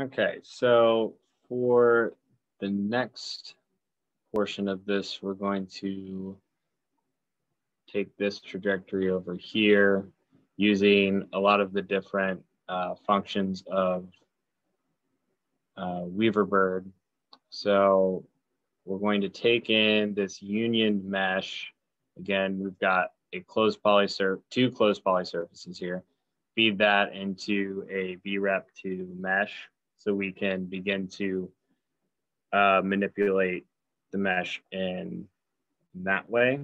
Okay, so for the next portion of this, we're going to take this trajectory over here using a lot of the different uh, functions of uh, Weaverbird. So we're going to take in this union mesh. Again, we've got a closed polysurf, two closed poly surfaces here. Feed that into a Brep2 mesh so we can begin to uh, manipulate the mesh in that way.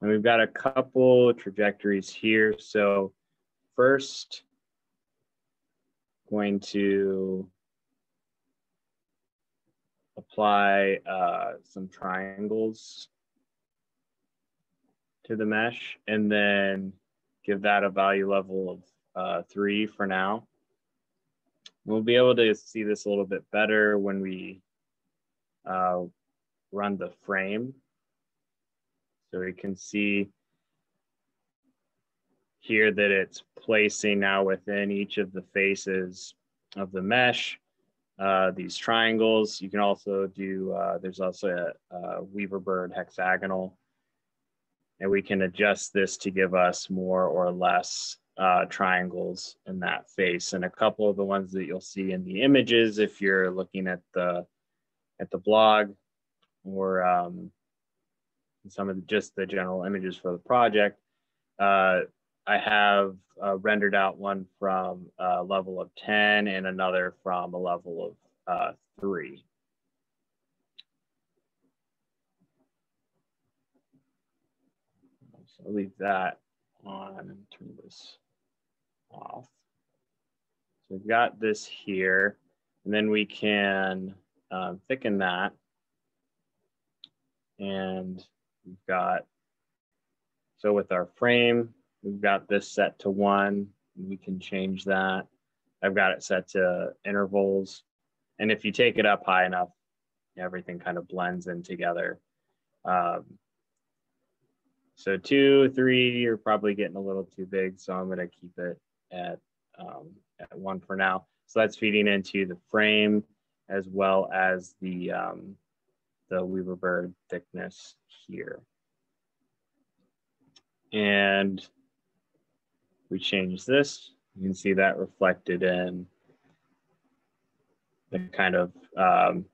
And we've got a couple trajectories here. So first, going to apply uh, some triangles to the mesh and then give that a value level of uh, three for now. We'll be able to see this a little bit better when we uh, run the frame. So we can see here that it's placing now within each of the faces of the mesh, uh, these triangles. You can also do, uh, there's also a, a Weaverbird hexagonal. And we can adjust this to give us more or less uh, triangles in that face. And a couple of the ones that you'll see in the images, if you're looking at the, at the blog or um, some of the, just the general images for the project, uh, I have uh, rendered out one from a level of 10 and another from a level of uh, three. So I'll leave that on and turn this off. So we've got this here, and then we can um, thicken that. And we've got, so with our frame, We've got this set to one. We can change that. I've got it set to intervals. And if you take it up high enough, everything kind of blends in together. Um, so two, three, you're probably getting a little too big. So I'm gonna keep it at, um, at one for now. So that's feeding into the frame as well as the, um, the Weaverbird thickness here. And we change this, you can see that reflected in the kind of um,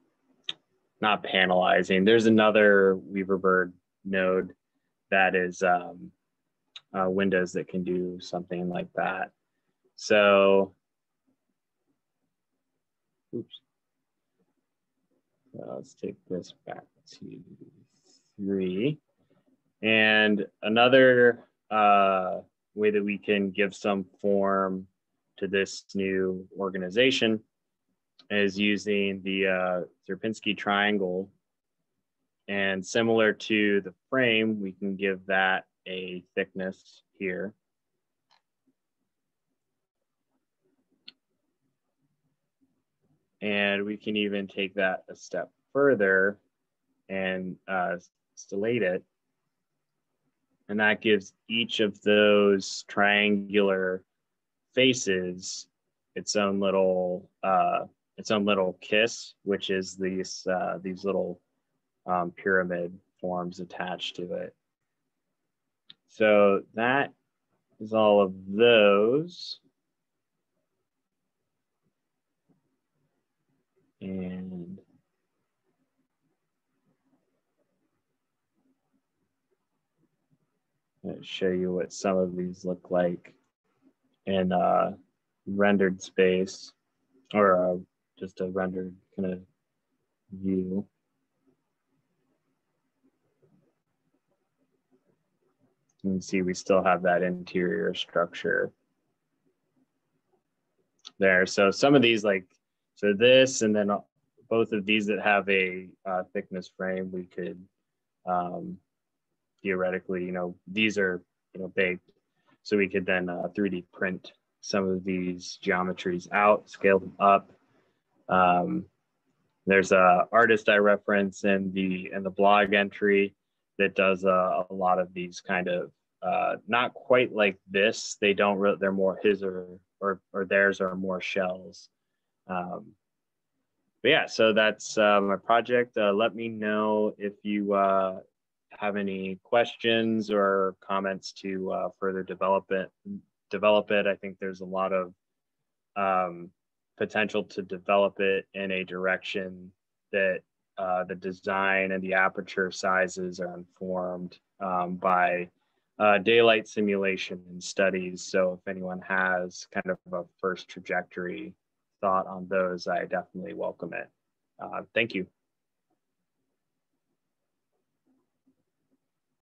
not panelizing. There's another Weaverbird node that is um, uh, Windows that can do something like that. So, oops. So let's take this back to three. And another uh, way that we can give some form to this new organization is using the uh, triangle. And similar to the frame, we can give that a thickness here. And we can even take that a step further and uh, stellate it and that gives each of those triangular faces its own little uh, its own little kiss, which is these uh, these little um, pyramid forms attached to it. So that is all of those. And let's show you what some of these look like in uh, rendered space or uh, just a rendered kind of view. Can see we still have that interior structure there. So some of these like, so this and then both of these that have a uh, thickness frame, we could um, theoretically, you know, these are, you know, baked. So we could then uh, 3D print some of these geometries out, scale them up. Um, there's a artist I reference in the in the blog entry that does a lot of these kind of uh, not quite like this. They don't. Re- they're more his or or or theirs are more shells. Um, but yeah, so that's uh, my project. Uh, let me know if you uh, have any questions or comments to uh, further develop it. Develop it. I think there's a lot of um, potential to develop it in a direction that uh, the design and the aperture sizes are informed um, by uh, daylight simulation and studies. So if anyone has kind of a first trajectory thought on those, I definitely welcome it. Uh, thank you.